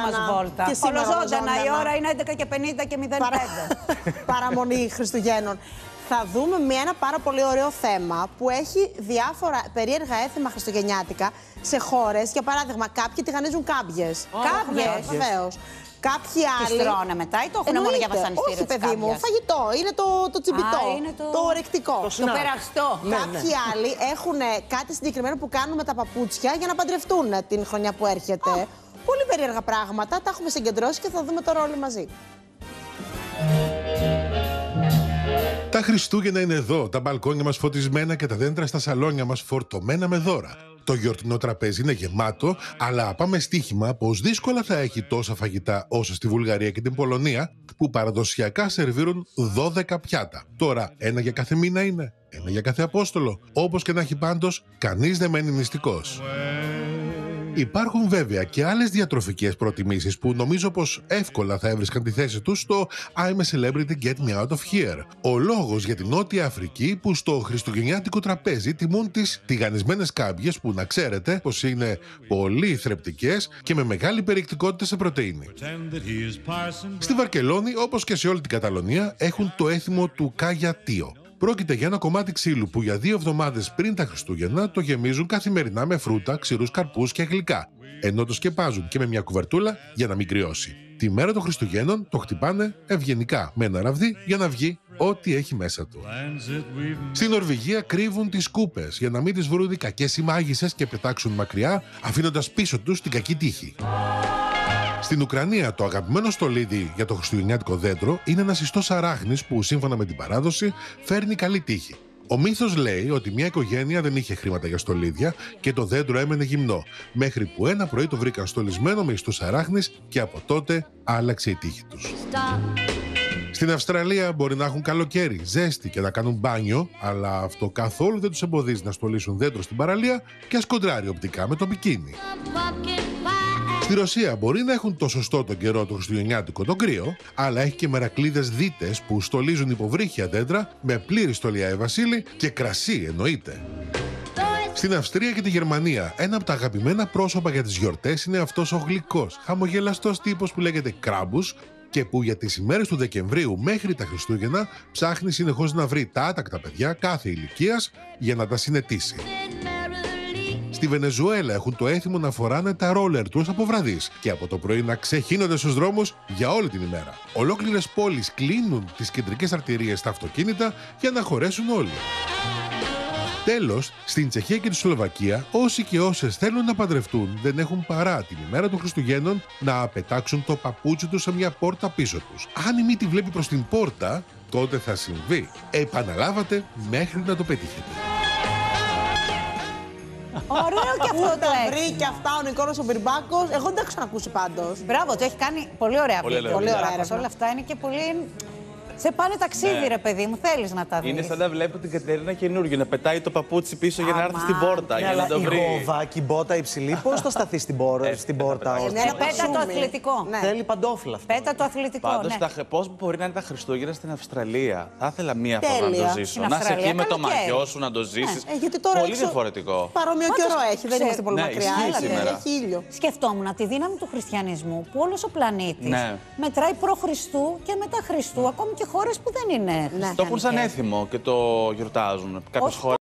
μας βόλτα. Και σήμερα Κολοζώντανα, η ζωντανά. ώρα είναι 11 και 50 και 05. Παρα... Παραμονή Χριστουγέννων. Θα δούμε με ένα πάρα πολύ ωραίο θέμα που έχει διάφορα περίεργα έθιμα χριστουγεννιάτικα σε χώρες. Για παράδειγμα, κάποιοι τηγανίζουν κάμπιες. Κάμπιες; Βεβαίως. Κάποιοι Τις άλλοι. τρώνε μετά ή το έχουν μόνο για Εννοείται. βασανιστήριο Όχι, της παιδί μου, κάμπιας; φαγητό. Είναι το, το τσιμπιτό. Α, είναι το- ορεκτικό. Το περαστό. Κάποιοι άλλοι έχουν ε, κάτι συγκεκριμένο που κάνουν με τα παπούτσια για να παντρευτούν ε, την χρονιά που έρχεται. Πολύ περίεργα πράγματα. Τα έχουμε συγκεντρώσει και θα δούμε τώρα όλοι μαζί. Τα Χριστούγεννα είναι εδώ, τα μπαλκόνια μας φωτισμένα και τα δέντρα στα σαλόνια μας φορτωμένα με δώρα. Το γιορτινό τραπέζι είναι γεμάτο, αλλά πάμε στοίχημα πως δύσκολα θα έχει τόσα φαγητά όσο στη Βουλγαρία και την Πολωνία, που παραδοσιακά σερβίρουν 12 πιάτα. Τώρα, ένα για κάθε μήνα είναι, ένα για κάθε Απόστολο. Όπως και να έχει πάντως, κανείς δεν μένει νηστικός. Υπάρχουν βέβαια και άλλες διατροφικές προτιμήσεις που νομίζω πως εύκολα θα έβρισκαν τη θέση τους στο I'm a celebrity, get me out of here. Ο λόγος για την Νότια Αφρική που στο χριστουγεννιάτικο τραπέζι τιμούν τις τηγανισμένες κάμπιες που να ξέρετε πως είναι πολύ θρεπτικές και με μεγάλη περιεκτικότητα σε πρωτεΐνη. Στη Βαρκελόνη, όπως και σε όλη την Καταλωνία, έχουν το έθιμο του Κάγια Τίο. Πρόκειται για ένα κομμάτι ξύλου που για δύο εβδομάδες πριν τα Χριστούγεννα το γεμίζουν καθημερινά με φρούτα, ξηρούς καρπούς και γλυκά, ενώ το σκεπάζουν και με μια κουβερτούλα για να μην κρυώσει. Τη μέρα των Χριστουγέννων το χτυπάνε ευγενικά με ένα ραβδί για να βγει ό,τι έχει μέσα του. Στην Νορβηγία κρύβουν τις κούπες για να μην τις βρουν οι κακές οι μάγισσες και πετάξουν μακριά, αφήνοντας πίσω τους την κακή τύχη. Στην Ουκρανία, το αγαπημένο στολίδι για το χριστουγεννιάτικο δέντρο είναι ένας ιστός αράχνης που, σύμφωνα με την παράδοση, φέρνει καλή τύχη. Ο μύθος λέει ότι μια οικογένεια δεν είχε χρήματα για στολίδια και το δέντρο έμενε γυμνό, μέχρι που ένα πρωί το βρήκαν στολισμένο με ιστού αράχνης και από τότε άλλαξε η τύχη τους. Στην Αυστραλία μπορεί να έχουν καλοκαίρι, ζέστη και να κάνουν μπάνιο, αλλά αυτό καθόλου δεν τους εμποδίζει να στολίσουν δέντρο στην παραλία και ασκοντράρει οπτικά με το μπικίνι. Στη Ρωσία μπορεί να έχουν το σωστό τον καιρό το χριστουγεννιάτικο τον κρύο, αλλά έχει και μερακλείδες δίτες που στολίζουν υποβρύχια δέντρα με πλήρη στολιά ε Βασίλη και κρασί εννοείται. Στην Αυστρία και τη Γερμανία, ένα από τα αγαπημένα πρόσωπα για τις γιορτές είναι αυτός ο γλυκός, χαμογελαστός τύπος που λέγεται Κράμπους και που για τις ημέρες του Δεκεμβρίου μέχρι τα Χριστούγεννα ψάχνει συνεχώς να βρει τα άτακτα παιδιά κάθε ηλικίας για να τα συνετίσει. Στη Βενεζουέλα έχουν το έθιμο να φοράνε τα ρόλερ τους από βραδείς και από το πρωί να ξεχύνονται στους δρόμους για όλη την ημέρα. Ολόκληρες πόλεις κλείνουν τις κεντρικές αρτηρίες στα αυτοκίνητα για να χωρέσουν όλοι. Τέλος, στην Τσεχία και τη Σλοβακία, όσοι και όσες θέλουν να παντρευτούν δεν έχουν παρά την ημέρα των Χριστουγέννων να πετάξουν το παπούτσι τους σε μια πόρτα πίσω τους. Αν η μύτη βλέπει προς την πόρτα, τότε θα συμβεί. Επαναλάβατε μέχρι να το πετύχετε. Ωραίο και αυτό Πού το τα έχεις. βρει και αυτά ο Νικόλος ο Μπυρμπάκος. Εγώ δεν τα έχω ξανακούσει πάντως. Μπράβο, το έχει κάνει πολύ ωραία Πολύ βίντεο. ωραία Πολύ βίντεο. ωραία. έρευνα. Όλα αυτά είναι και πολύ. Σε πάνε ταξίδι, Ναι. ρε παιδί μου, θέλεις να τα δεις. Είναι σαν να βλέπω την Κατερίνα καινούργιο να πετάει το παπούτσι πίσω για να έρθει Αμάν. στην πόρτα. Ναι, για να αλλά το η βρει. γόβα και η μπότα υψηλή, πώς θα σταθεί στην, πόρο, Ε, στην δεν θα πόρτα. πετάξει. ώστε- Ένα το πέτα το ζούμι. αθλητικό. Ναι. Θέλει παντόφλα αυτό. Πέτα το αθλητικό. Πάντως, ναι. πώς μπορεί να είναι τα Χριστούγεννα στην Αυστραλία; Θα ήθελα μία φορά να Τέλεια. το ζήσω. Στην Να είσαι Αυστραλία, εκεί με το καλοκαίρι. μαγιό σου, να το ζήσεις. Ε, γιατί τώρα Πολύ έξω διαφορετικό. Παρόμοιο Πάντως, καιρό έχει, δεν ξέρεις- είμαστε πολύ Ναι, μακριά. ισχύει Έλατε, σήμερα. Έχει ήλιο. Σκεφτόμουν τη δύναμη του χριστιανισμού που όλος ο πλανήτης Ναι. μετράει προ Χριστού και μετά Χριστού, ακόμη και χώρες που δεν είναι Ναι. Το έχουν σαν χριστιανικές. έθιμο και το γιορτάζουν. Κάποιες Όχι, χώρες.